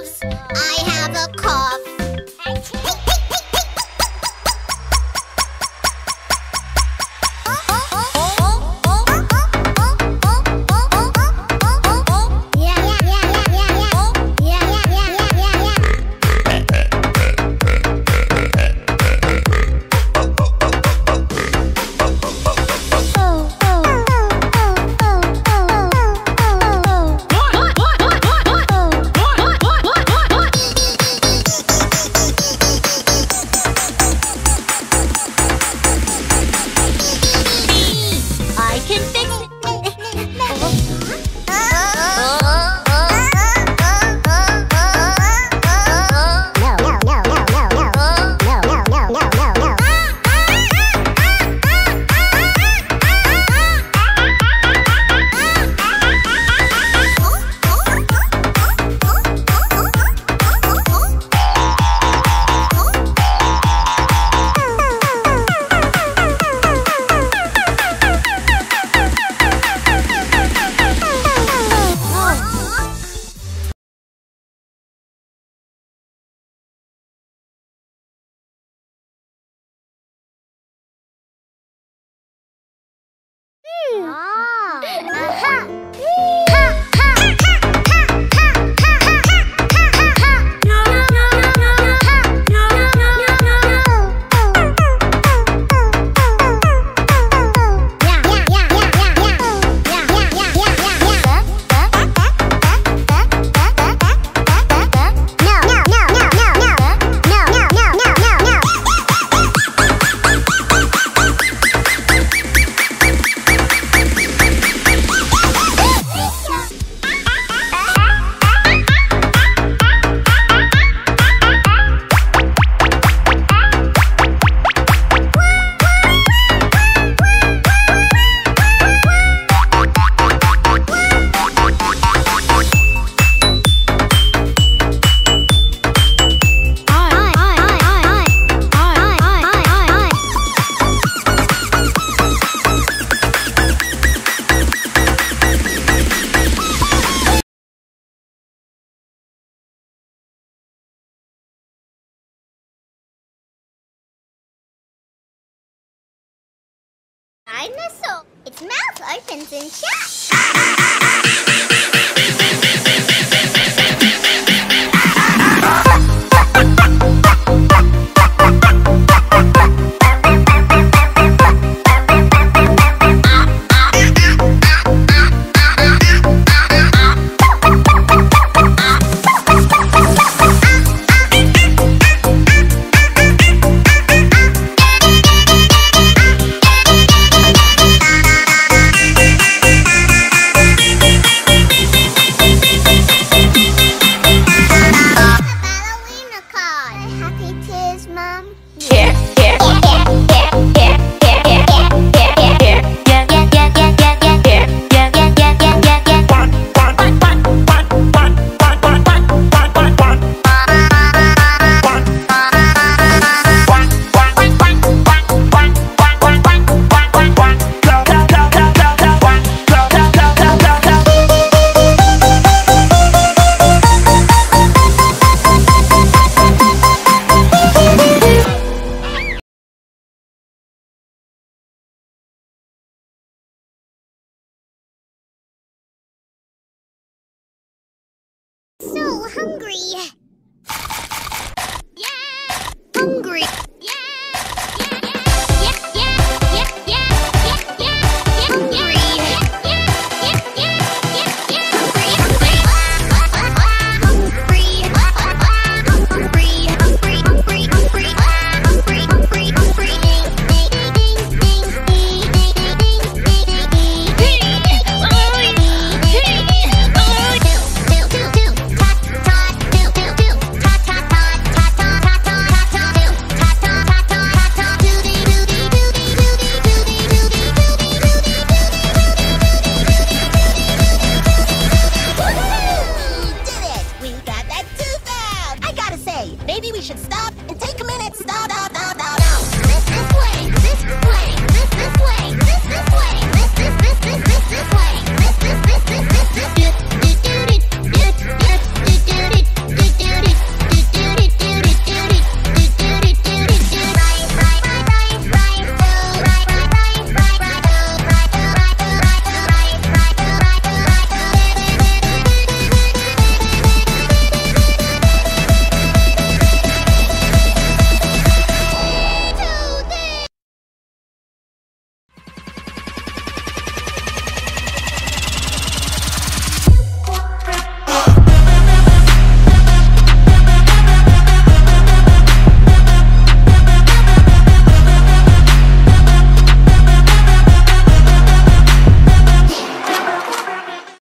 I have a cough. 哦，啊哈，Its mouth opens and shuts. hungry. and take a minute. Stop, stop, stop, stop, stop. This, this way, this way, this, this way.